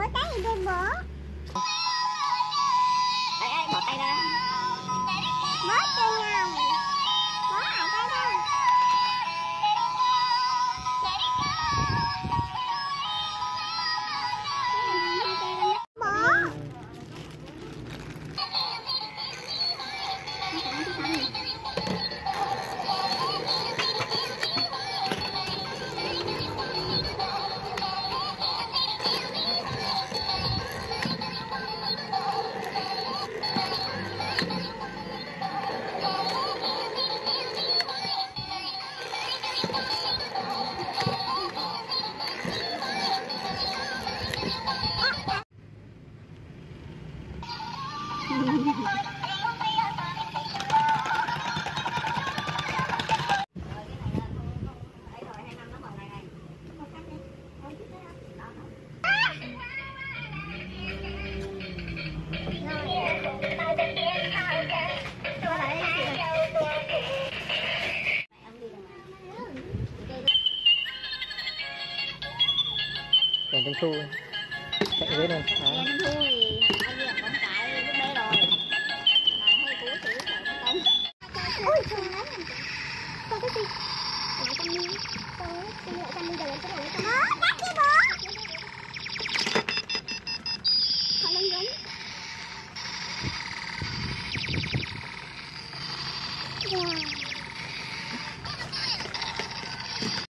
bữa cái gì đây bữa Ê, ê, bỏ tay ra. Bố Đèn trung thu chạy dưới lên đó. Yeah.